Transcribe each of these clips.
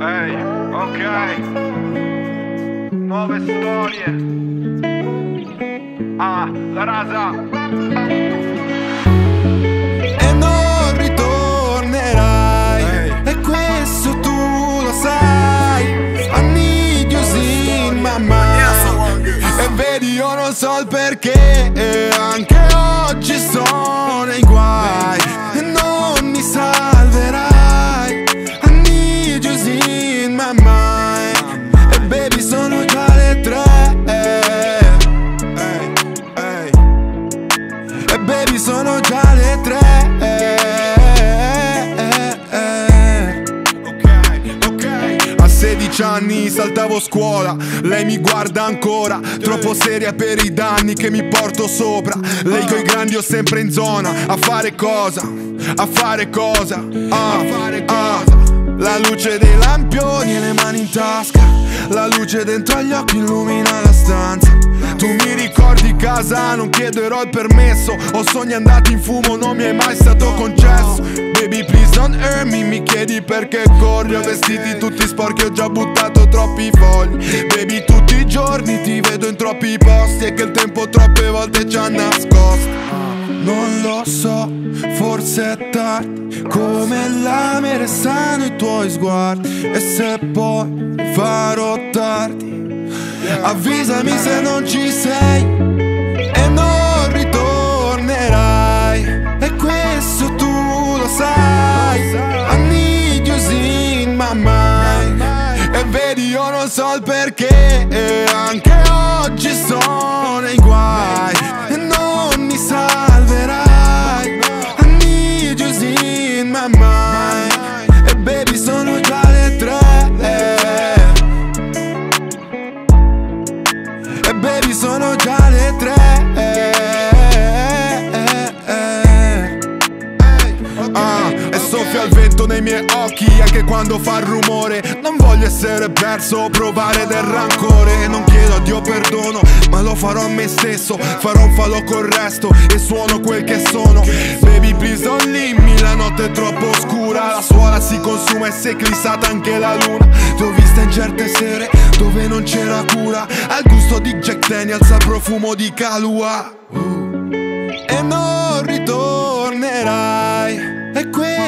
Ehi, ok. Nuove storie. Ah, la rasa. E non ritornerai Ehi. E questo tu lo sai I need you in my mind E vedi io non so il perché E anche oggi sono baby sono già le tre. A 16 anni saltavo scuola Lei mi guarda ancora. Troppo seria per i danni che mi porto sopra. Lei coi grandi ho sempre in zona A fare cosa? A fare cosa? Ah, ah. La luce dei lampioni e le mani in tasca. La luce dentro agli occhi illumina la stanza Tu mi ricordi casa, non chiederò il permesso. Ho sogni andati in fumo, non mi è mai stato concesso. Baby please don't hurt me, mi chiedi perché corri. Ho vestiti tutti sporchi, ho già buttato troppi fogli. Baby tutti i giorni ti vedo in troppi posti. E che il tempo troppe volte ci ha nascosto. Non lo so, forse è tardi. Come lame restano i tuoi sguardi. E se poi farò tardi Avvisami se non ci sei il vento nei miei occhi anche quando fa rumore. Non voglio essere perso, provare del rancore. Non chiedo a Dio perdono, ma lo farò a me stesso. Farò un fallo col resto e suono quel che sono. Baby please don't leave me, la notte è troppo scura La suola si consuma e si è eclissata anche la luna. Ti ho vista in certe sere dove non c'era cura. Al gusto di Jack Daniels, al profumo di Kalua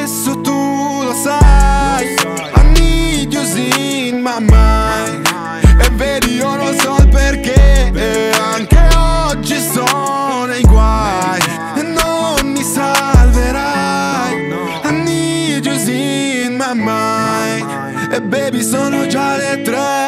Questo tu lo sai I need you in my mind E vedi io non so il perché E anche oggi sono nei guai. E non mi salverai I need you in my mind E baby sono già le tre